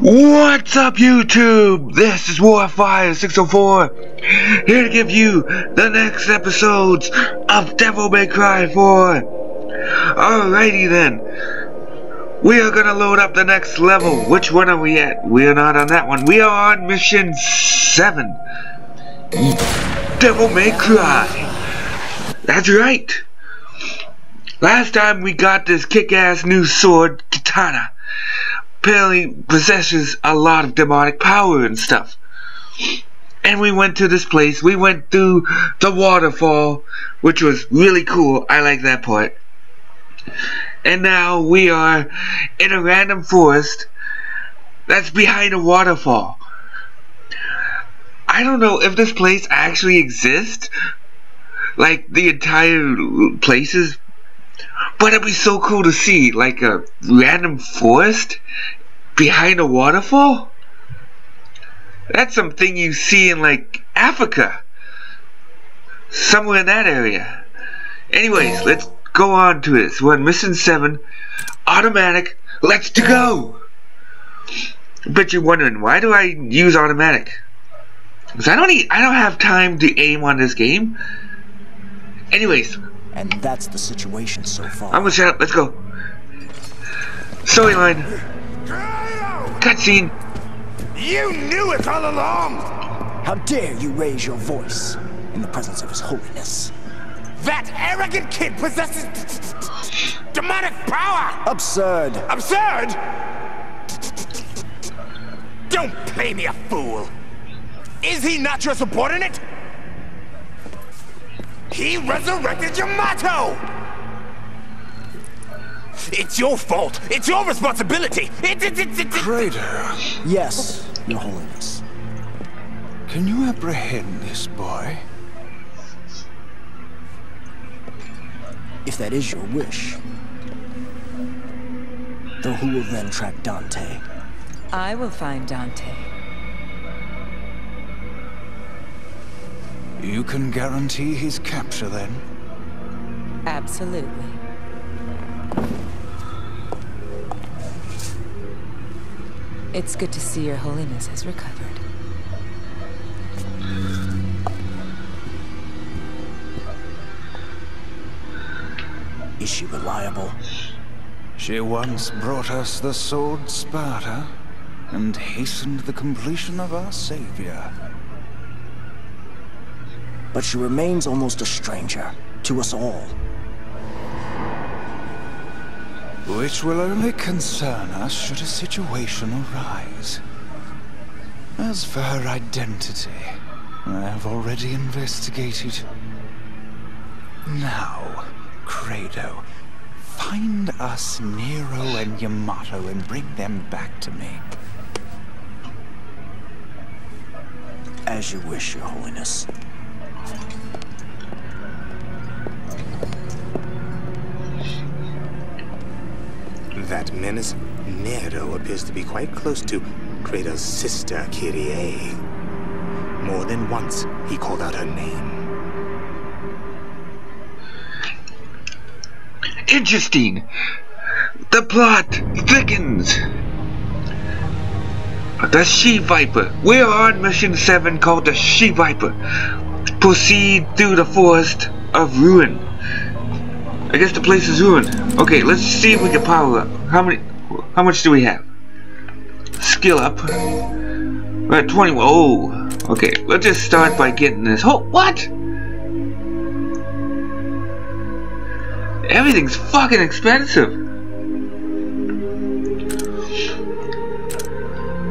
What's up YouTube? This is Warfire604 here to give you the next episodes of Devil May Cry 4. Alrighty then. We are gonna load up the next level. Which one are we at? We are not on that one. We are on mission 7. Devil May Cry. That's right. Last time we got this kick-ass new sword, Katana apparently possesses a lot of demonic power and stuff. And we went to this place. We went through the waterfall, which was really cool. I like that part. And now we are in a random forest that's behind a waterfall. I don't know if this place actually exists. Like the entire places but it'd be so cool to see, like a random forest behind a waterfall. That's something you see in like Africa. Somewhere in that area. Anyways, let's go on to it. So we're on 7. Automatic. Let's to go! But you're wondering, why do I use automatic? Because I don't need, I don't have time to aim on this game. Anyways, and that's the situation so far. I'm gonna shut up. Let's go. Storyline. Cutscene. You knew it all along! How dare you raise your voice in the presence of His Holiness? That arrogant kid possesses demonic power! Absurd. Absurd? Don't play me a fool! Is he not your subordinate? He resurrected Yamato! It's your fault! It's your responsibility! It, it, it, it, Credo. Yes, Your Holiness. Can you apprehend this boy? If that is your wish. Though who will then track Dante? I will find Dante. You can guarantee his capture then? Absolutely. It's good to see your holiness has recovered. Is she reliable? She once brought us the sword Sparda, and hastened the completion of our savior but she remains almost a stranger to us all. Which will only concern us should a situation arise. As for her identity, I have already investigated. Now, Credo, find us Nero and Yamato and bring them back to me. As you wish, Your Holiness. That menace, Nero, appears to be quite close to Credo's sister, Kyrie. More than once, he called out her name. Interesting. The plot thickens. The She-Viper. We're on mission 7 called the She-Viper. Proceed through the forest of ruin. I guess the place is ruined. Okay, let's see if we can power up. How many? How much do we have? Skill up. We're at 20. Oh, okay. Let's just start by getting this. Oh, what? Everything's fucking expensive.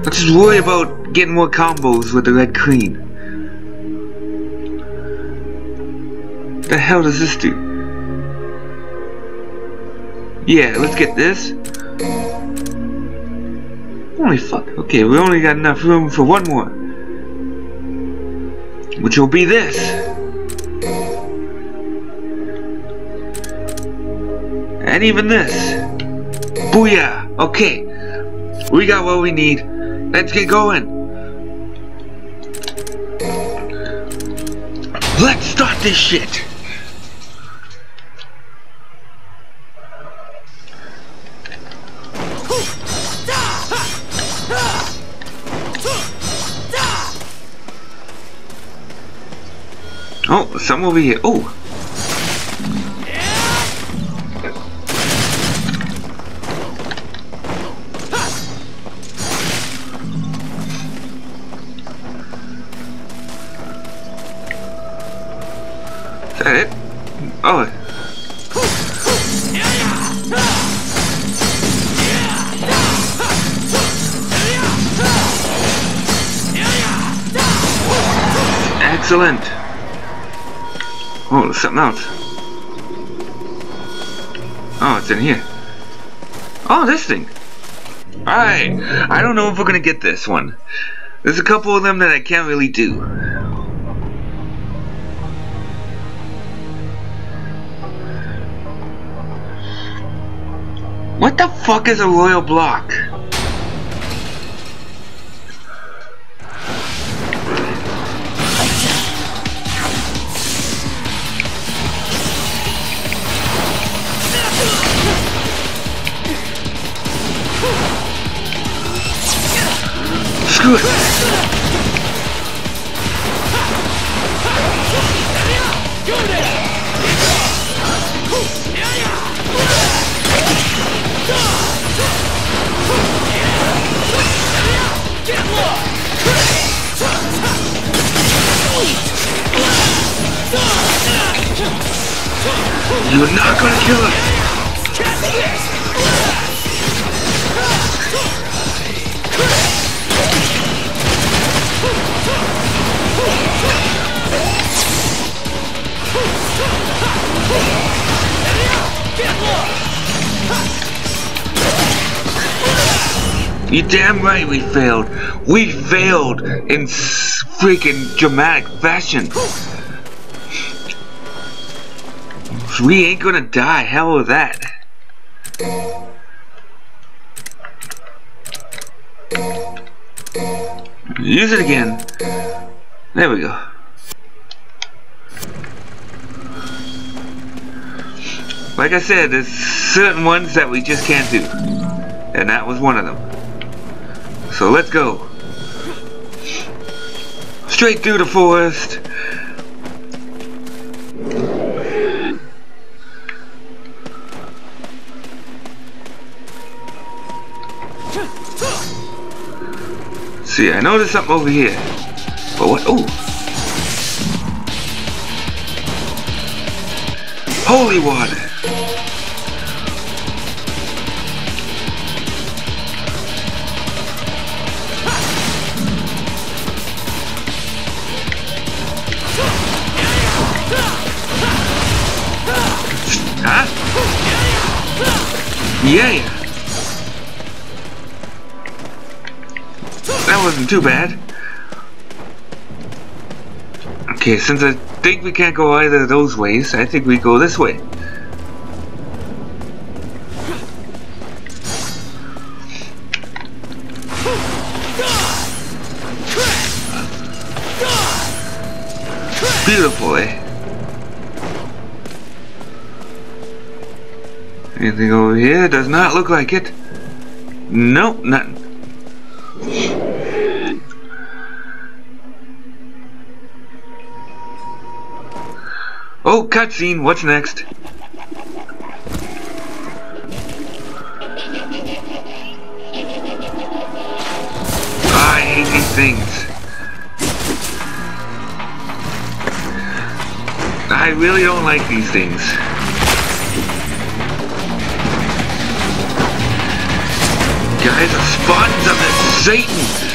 Let's just worry about getting more combos with the red queen. The hell does this do? Yeah, let's get this. Holy fuck. Okay, we only got enough room for one more. Which will be this. And even this. Booyah! Okay. We got what we need. Let's get going. Let's start this shit. Oh, some over here. Oh. Oh. Excellent. Oh, there's something else. Oh, it's in here. Oh, this thing. Alright. I don't know if we're gonna get this one. There's a couple of them that I can't really do. What the fuck is a royal block? Screw it. You're not gonna kill us. You damn right we failed. We failed in freaking dramatic fashion. We ain't gonna die. Hell with that. Use it again. There we go. Like I said, there's certain ones that we just can't do. And that was one of them. So let's go. Straight through the forest. See, I know there's something over here. But what? Oh! Holy water! Huh? Yeah. Wasn't too bad. Okay, since I think we can't go either of those ways, I think we go this way. Beautiful, eh? Anything over here? Does not look like it. Nope, nothing. Cutscene. What's next? I hate these things. I really don't like these things. Guys, the Spartans of the Satan!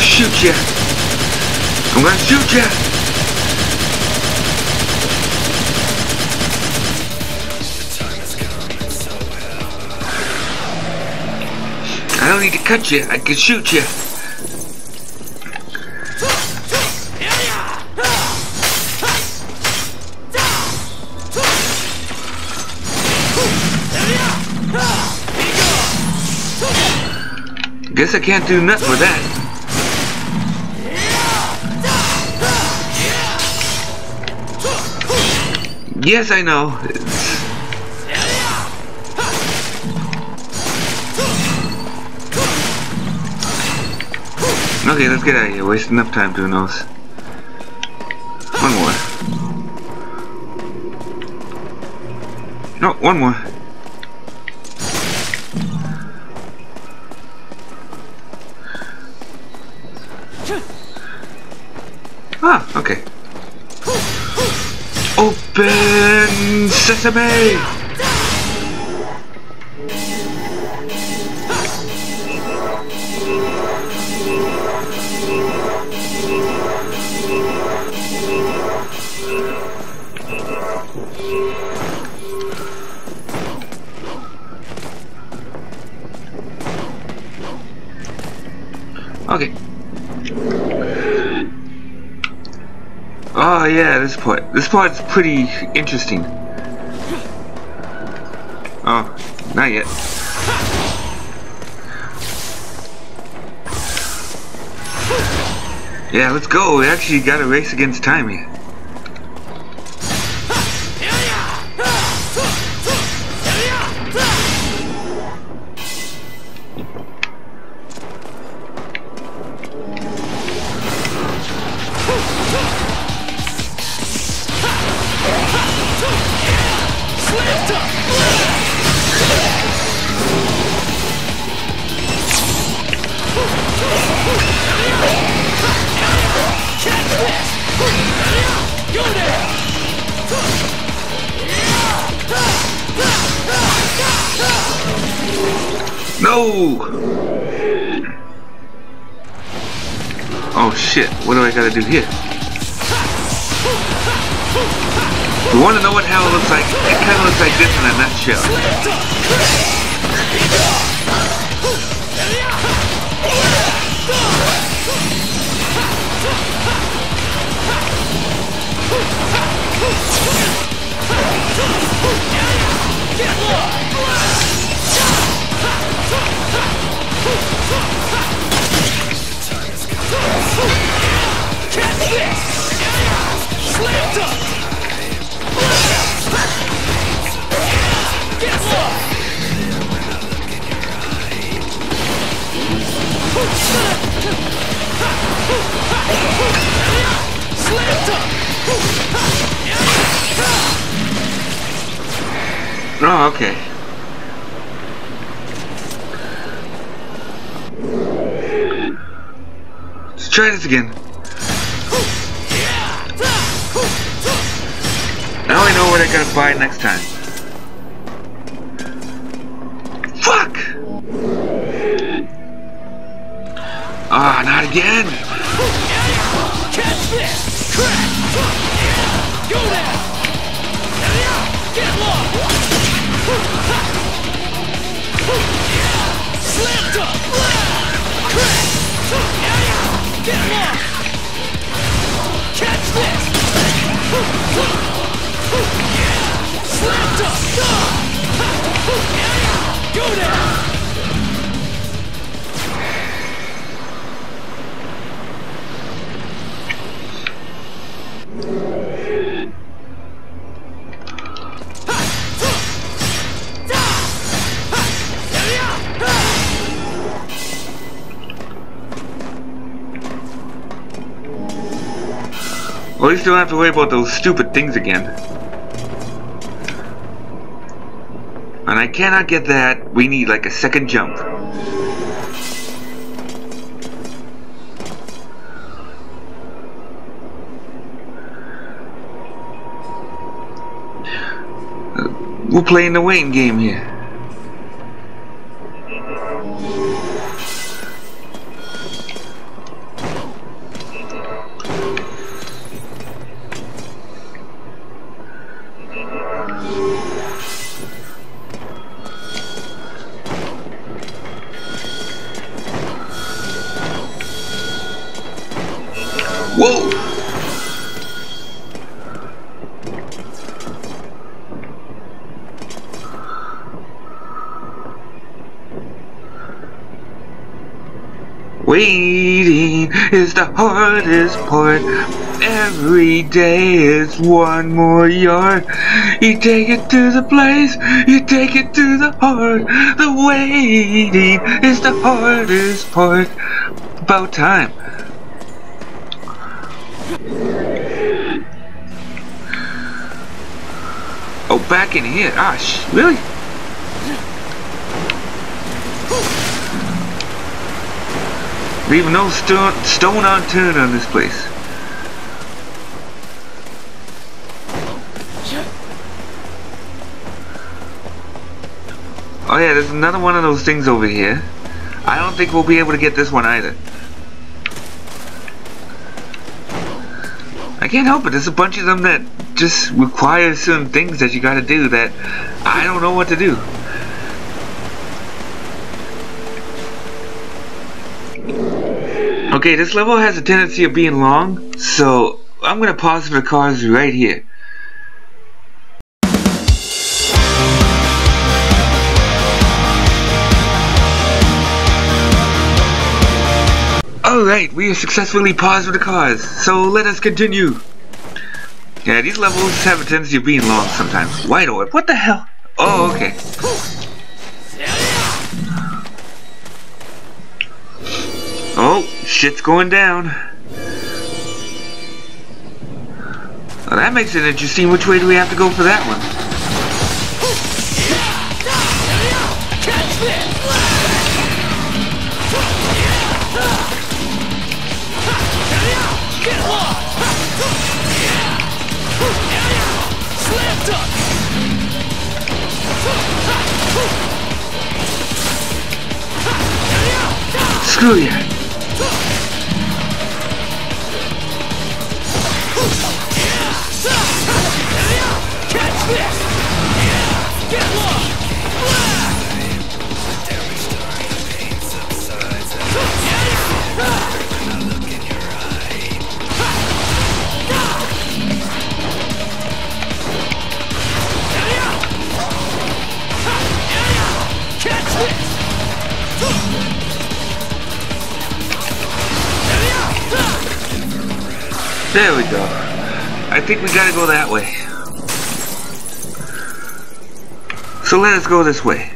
Shoot ya! I'm gonna shoot ya! I don't need to cut you, I can shoot you. Guess I can't do nothing with that. Yes, I know. It's- Okay, let's get out of here. Waste enough time doing those. One more. No, one more. Open sesame! Okay. Oh yeah, this part. This part's pretty interesting. Oh, not yet. Yeah, let's go. We actually got a race against time here. No! Oh shit, what do I gotta do here? You wanna know what hell looks like? It kinda looks like this in a nutshell. Oh, okay. Let's try this again. I gotta buy next time. Fuck! Ah, not again! Don't have to worry about those stupid things again. And I cannot get that. We need like a second jump. We're playing the waiting game here. Is the hardest part. Every day is one more yard. You take it to the place, you take it to the heart. The waiting is the hardest part. About time. Oh, back in here. Ah, really? Leave no stone, stone unturned on this place. Oh yeah, there's another one of those things over here. I don't think we'll be able to get this one either. I can't help it, there's a bunch of them that just require certain things that you gotta do that I don't know what to do. Okay, this level has a tendency of being long, so I'm gonna pause for the cars right here. Alright, we have successfully paused for the cars, so let us continue. Yeah, these levels have a tendency of being long sometimes. White orb, what the hell? Oh, okay. Shit's going down. Well, that makes it interesting. Which way do we have to go for that one? Screw you. Think we gotta go that way. So let us go this way.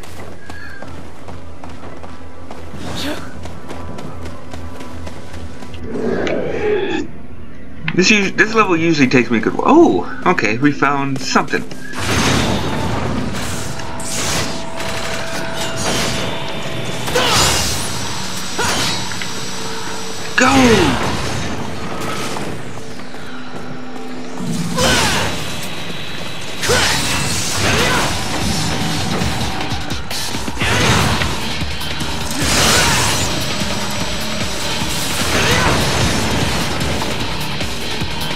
This this level usually takes me a good. Oh, okay, we found something.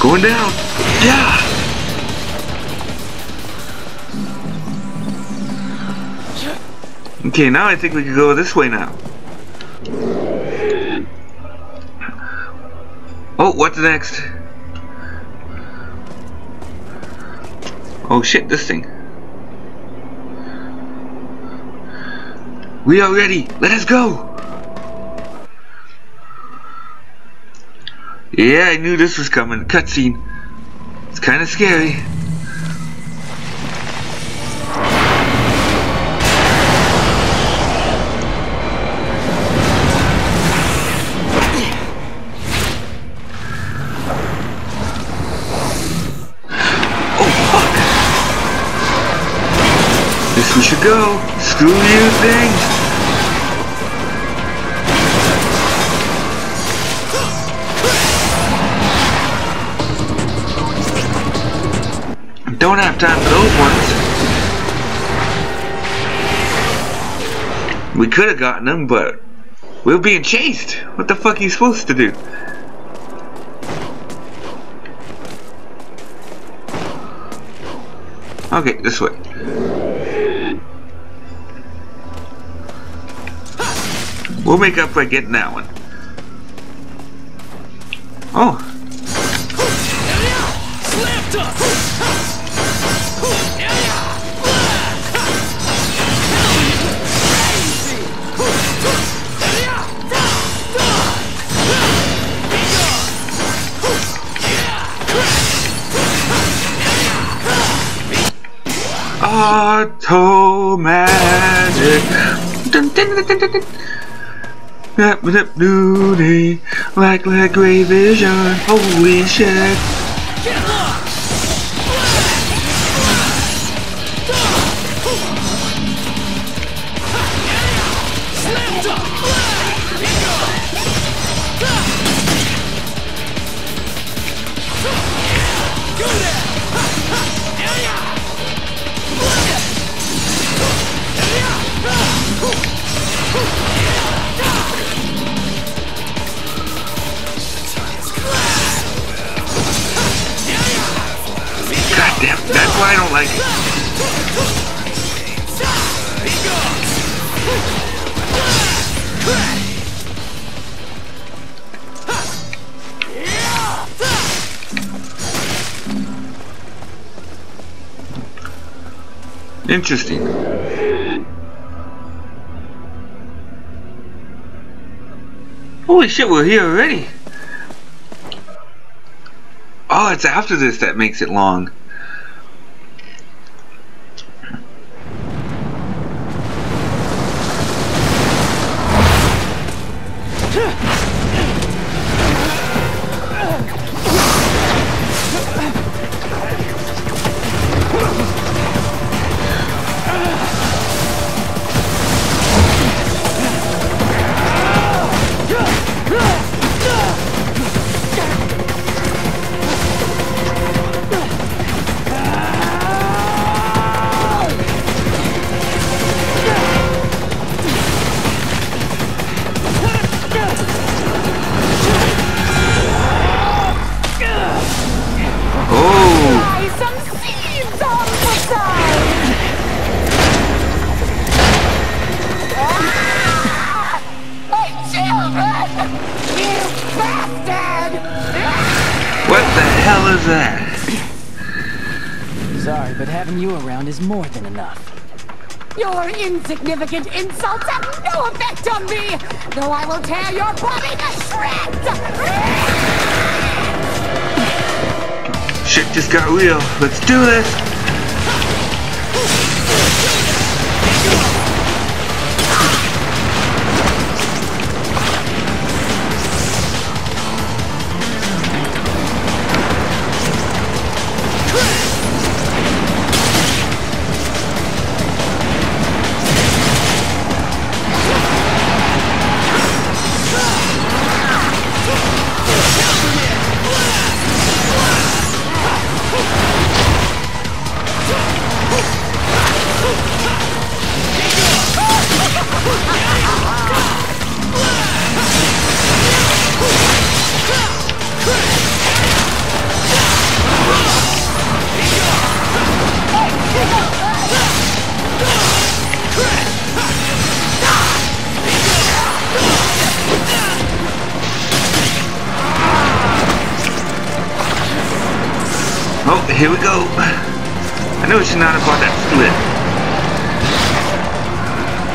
Going down. Yeah. Okay, now I think we can go this way now. Oh, what's next? Oh shit, this thing. We are ready. Let us go. Yeah, I knew this was coming. Cutscene. It's kind of scary. Oh, fuck. we should go. Screw you things. Don't have time for those ones. We could have gotten them, but we're being chased. What the fuck are you supposed to do? Okay, this way. We'll make up by getting that one. Oh. Auto magic. That was up duty, like like gray vision. Holy shit! God damn, that's why I don't like it. Interesting. Holy shit, we're here already. Oh, it's after this that makes it long. The hell is that? Sorry, but having you around is more than enough. Your insignificant insults have no effect on me, though I will tear your body to shreds! Shit just got real. Let's do this. Here we go. I know should not have bought that split.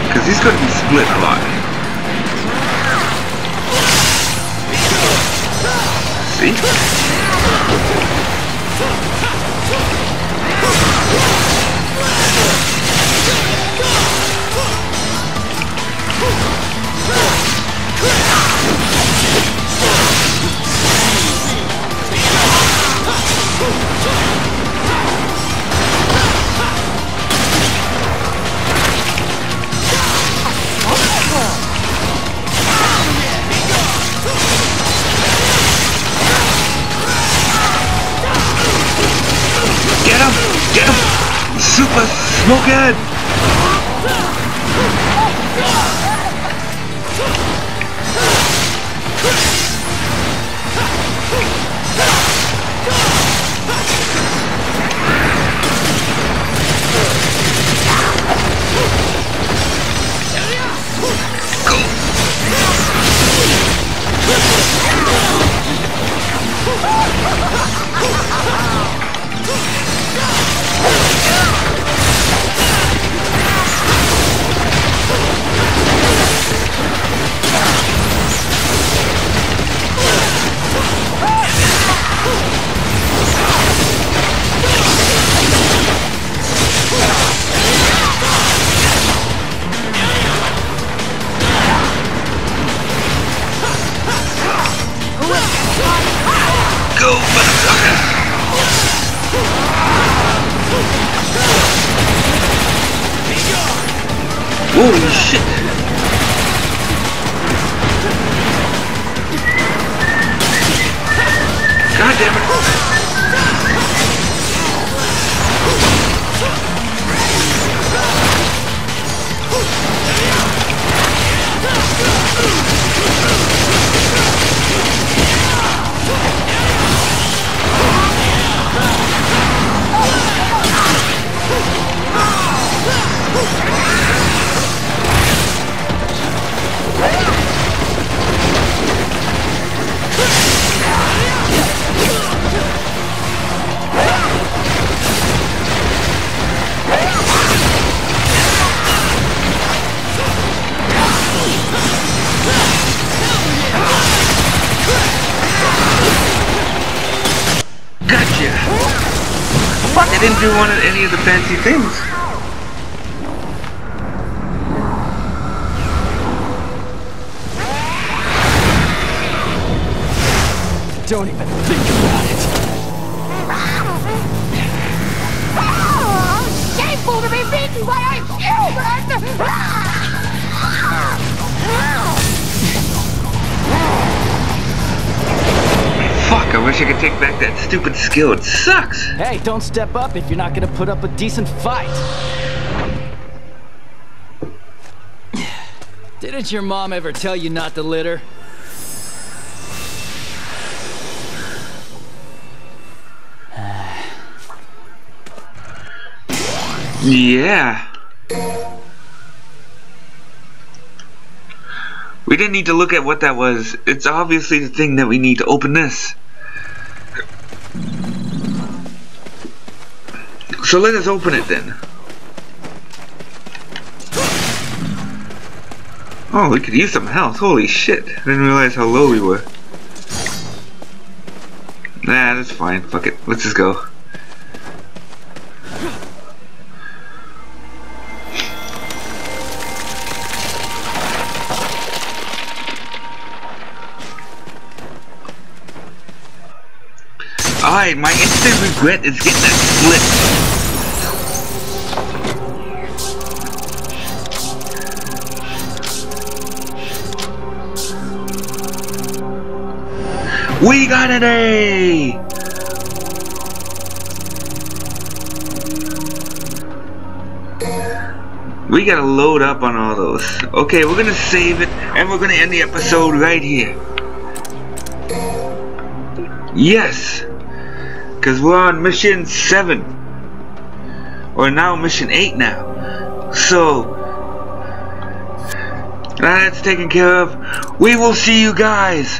Because he's going to be split a lot. See? Fancy things. Take back that stupid skill. It sucks! Hey, don't step up if you're not gonna put up a decent fight. Didn't your mom ever tell you not to litter? Yeah. We didn't need to look at what that was. It's obviously the thing that we need to open this. So let us open it then. Oh, we could use some health. Holy shit. I didn't realize how low we were. Nah, that's fine. Fuck it. Let's just go. Alright, my instant regret is getting that We got an A! Eh? We gotta load up on all those. Okay, we're gonna save it and we're gonna end the episode right here. Yes! Because we're on mission 7. Or now mission 8 now. So, that's taken care of. We will see you guys